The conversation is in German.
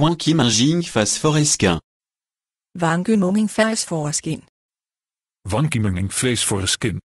Wanky Minging face Foreskin. Wanky Munging Fas Foreskin. Wankimung vlees voor een.